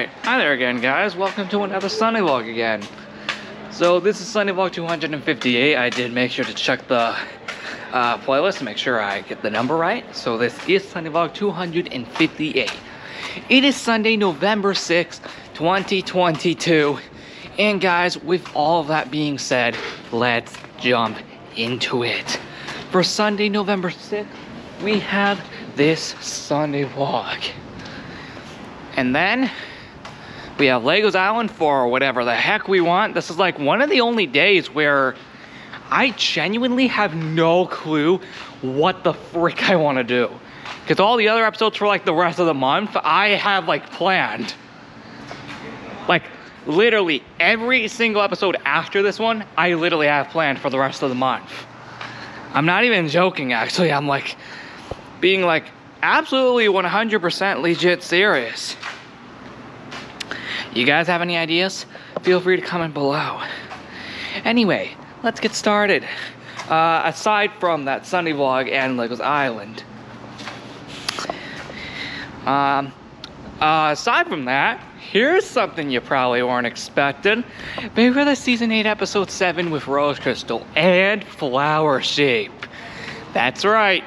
Alright, hi there again guys, welcome to another Sunday Vlog again. So this is Sunday Vlog 258, I did make sure to check the uh, playlist to make sure I get the number right. So this is Sunday Vlog 258. It is Sunday, November 6th, 2022. And guys, with all that being said, let's jump into it. For Sunday, November 6th, we have this Sunday vlog. And then we have Legos Island for whatever the heck we want. This is like one of the only days where I genuinely have no clue what the frick I want to do. Because all the other episodes for like the rest of the month, I have like planned. Like literally every single episode after this one, I literally have planned for the rest of the month. I'm not even joking actually. I'm like being like absolutely 100% legit serious. You guys have any ideas? Feel free to comment below. Anyway, let's get started. Uh, aside from that Sunday vlog and Legos Island. Um, uh, aside from that, here's something you probably weren't expecting. Big Brother Season 8, Episode 7 with Rose Crystal and Flower Shape. That's right.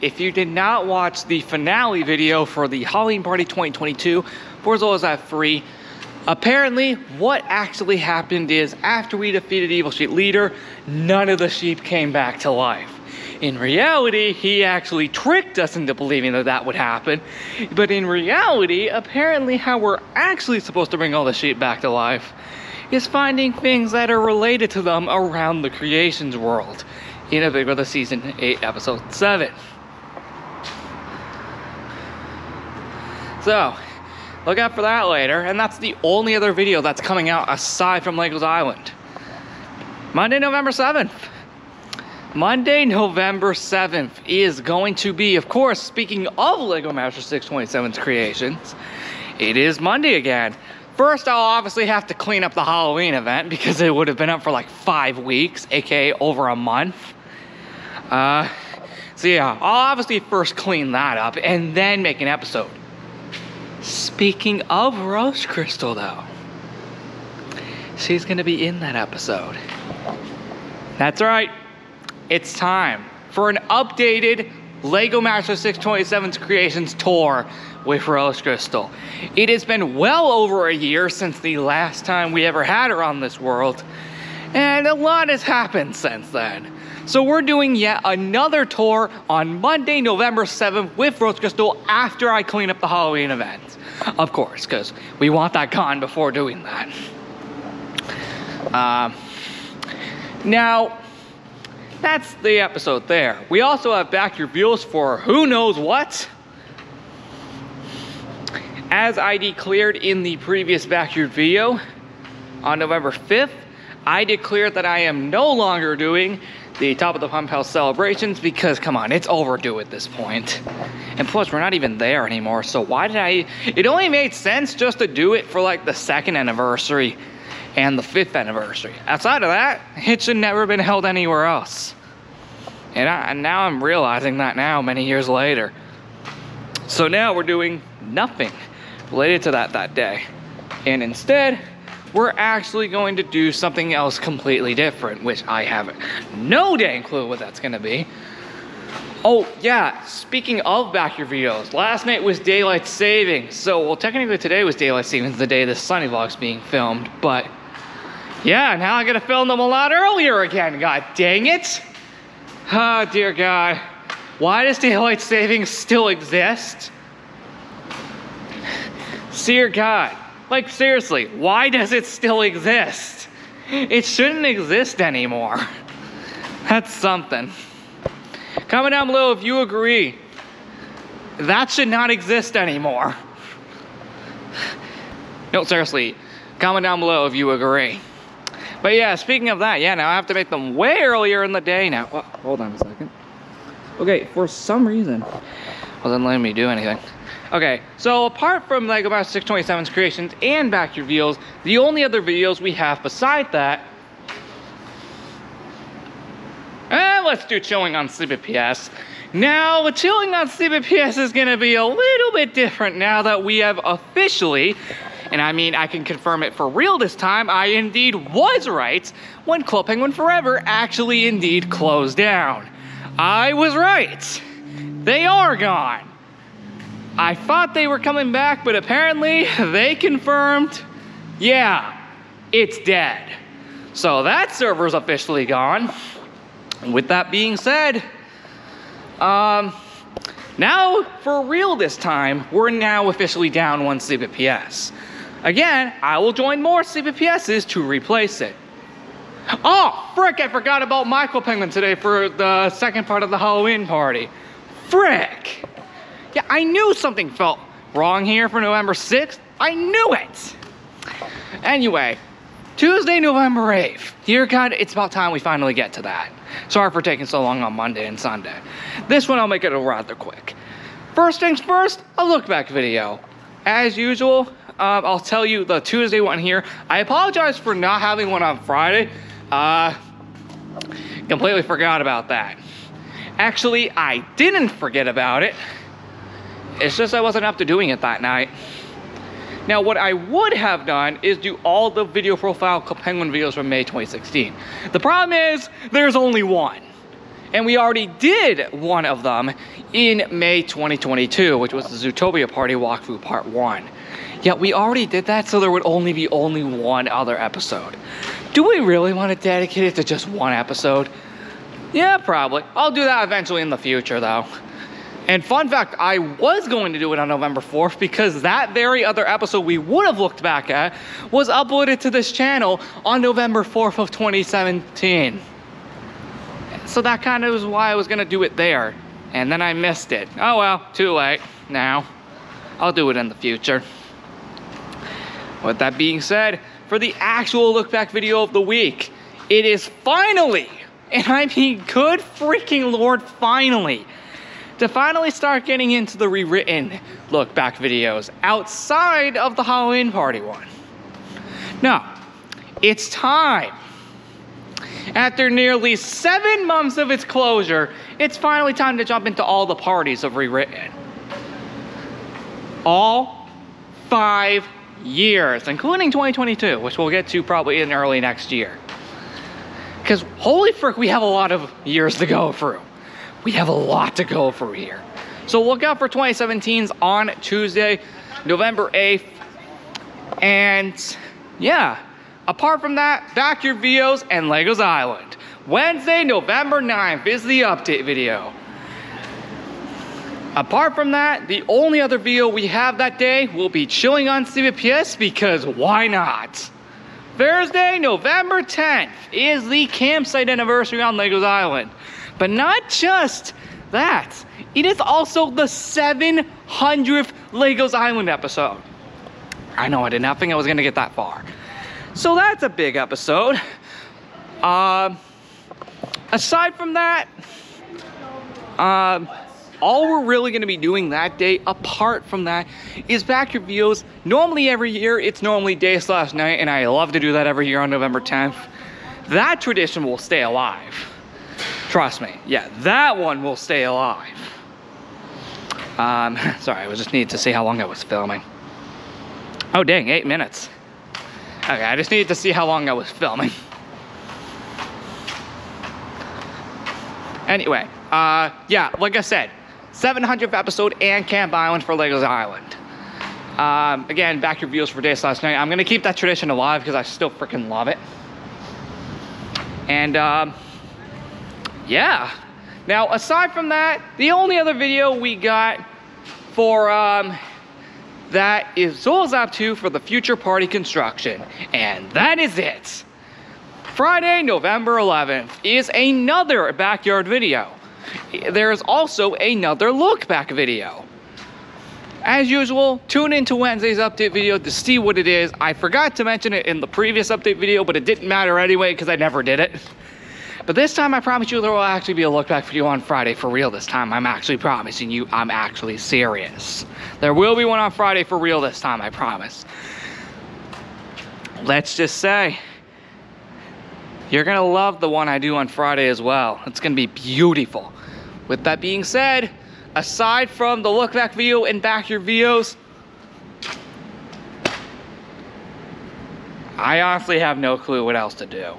If you did not watch the finale video for the Halloween Party 2022, Forza is at free. Apparently, what actually happened is after we defeated Evil Sheep Leader, none of the sheep came back to life. In reality, he actually tricked us into believing that that would happen. But in reality, apparently, how we're actually supposed to bring all the sheep back to life is finding things that are related to them around the creations world in a Big Brother Season 8, Episode 7. So, look out for that later, and that's the only other video that's coming out aside from Legos Island. Monday, November 7th. Monday, November 7th is going to be, of course, speaking of LEGO Master 627's creations, it is Monday again. First, I'll obviously have to clean up the Halloween event because it would have been up for like five weeks, aka over a month. Uh, so yeah, I'll obviously first clean that up and then make an episode. Speaking of Rose Crystal, though, she's gonna be in that episode. That's right, it's time for an updated LEGO Master 627's Creations tour with Rose Crystal. It has been well over a year since the last time we ever had her on this world, and a lot has happened since then. So we're doing yet another tour on Monday, November 7th with Rose Crystal after I clean up the Halloween event. Of course, because we want that gone before doing that. Uh, now, that's the episode there. We also have back reveals for who knows what. As I declared in the previous backyard video on November 5th, I declared that I am no longer doing the Top of the Pump House celebrations because, come on, it's overdue at this. And plus, we're not even there anymore, so why did I... It only made sense just to do it for, like, the second anniversary and the fifth anniversary. Outside of that, it should never been held anywhere else. And, I, and now I'm realizing that now, many years later. So now we're doing nothing related to that that day. And instead, we're actually going to do something else completely different, which I have no dang clue what that's gonna be. Oh yeah, speaking of back your videos, last night was daylight savings. So, well technically today was daylight savings, the day the Sunday Vlog's being filmed, but yeah, now I gotta film them a lot earlier again, god dang it. Oh dear god. Why does daylight savings still exist? Dear God, like seriously, why does it still exist? It shouldn't exist anymore. That's something. Comment down below if you agree. That should not exist anymore. No, seriously, comment down below if you agree. But yeah, speaking of that, yeah, now I have to make them way earlier in the day now. Hold on a second. Okay, for some reason, wasn't letting me do anything. Okay, so apart from LEGO Master 627's creations and back reveals, the only other videos we have beside that, eh, let's do chilling on CPPS. Now, the chilling on CPPS is gonna be a little bit different now that we have officially, And I mean, I can confirm it for real this time. I indeed was right when Club Penguin Forever actually indeed closed down. I was right. They are gone. I thought they were coming back, but apparently they confirmed, yeah, it's dead. So that server's officially gone. With that being said, um, now for real this time, we're now officially down one CPPS. Again, I will join more CPPSs to replace it. Oh, frick, I forgot about Michael Penguin today for the second part of the Halloween party. Frick! Yeah, I knew something felt wrong here for November 6th. I knew it! Anyway, Tuesday, November 8th. Dear God, it's about time we finally get to that. Sorry for taking so long on Monday and Sunday. This one I'll make it rather quick. First things first, a look back video. As usual, um, I'll tell you the Tuesday one here. I apologize for not having one on Friday. Uh, completely forgot about that. Actually, I didn't forget about it. It's just I wasn't up to doing it that night. Now, what I would have done is do all the video profile Penguin videos from May 2016. The problem is, there's only one. And we already did one of them in May 2022, which was the Zootopia Party Walkthrough Part 1. Yet we already did that, so there would only be only one other episode. Do we really want to dedicate it to just one episode? Yeah, probably. I'll do that eventually in the future, though. And fun fact, I was going to do it on November 4th because that very other episode we would have looked back at was uploaded to this channel on November 4th of 2017. So that kind of is why I was gonna do it there. And then I missed it. Oh well, too late now. I'll do it in the future. With that being said, for the actual look back video of the week, it is finally, and I mean good freaking lord, finally, to finally start getting into the rewritten look back videos outside of the Halloween party one. Now, it's time. After nearly seven months of its closure, it's finally time to jump into all the parties of rewritten. All five years, including 2022, which we'll get to probably in early next year. Because holy frick, we have a lot of years to go through we have a lot to go for here. So look out for 2017's on Tuesday, November 8th. And yeah, apart from that, back your videos and Legos Island. Wednesday, November 9th is the update video. Apart from that, the only other video we have that day will be chilling on CPPS because why not? Thursday, November 10th is the campsite anniversary on Legos Island. But not just that, it is also the 700th Legos Island episode. I know, I did not think I was gonna get that far. So that's a big episode. Um, aside from that, um, all we're really going to be doing that day, apart from that, is back reviews. Normally every year, it's normally day slash night, and I love to do that every year on November 10th. That tradition will stay alive. Trust me. Yeah, that one will stay alive. Um, sorry, I was just needed to see how long I was filming. Oh, dang, eight minutes. Okay, I just needed to see how long I was filming. Anyway, uh, yeah, like I said, 700th episode and Camp Island for Legos Island. Um, again, back reviews for Days Last Night. I'm gonna keep that tradition alive because I still freaking love it. And, um, yeah. Now, aside from that, the only other video we got for um, that is Zolzap 2 for the future party construction. And that is it. Friday, November 11th is another backyard video. There is also another look back video. As usual, tune into Wednesday's update video to see what it is. I forgot to mention it in the previous update video, but it didn't matter anyway because I never did it. But this time, I promise you there will actually be a look back video on Friday for real this time. I'm actually promising you I'm actually serious. There will be one on Friday for real this time, I promise. Let's just say, you're gonna love the one I do on Friday as well. It's gonna be beautiful. With that being said, aside from the look back video and back your videos, I honestly have no clue what else to do.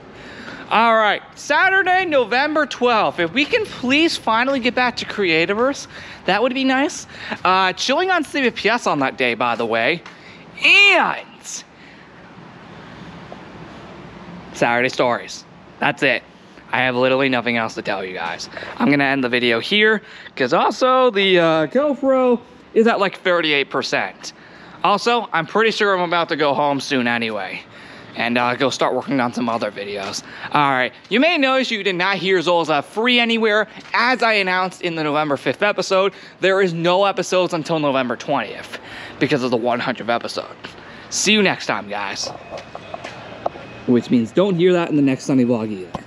All right, Saturday, November 12th. If we can please finally get back to Creativerse, that would be nice. Uh, chilling on CPPS on that day, by the way. And Saturday Stories. That's it. I have literally nothing else to tell you guys. I'm gonna end the video here, because also the uh, GoPro is at like 38%. Also, I'm pretty sure I'm about to go home soon anyway and uh, go start working on some other videos. All right, you may notice you did not hear Zolza free anywhere. As I announced in the November 5th episode, there is no episodes until November 20th because of the 100th episode. See you next time, guys. Which means don't hear that in the next Sunday vlog either.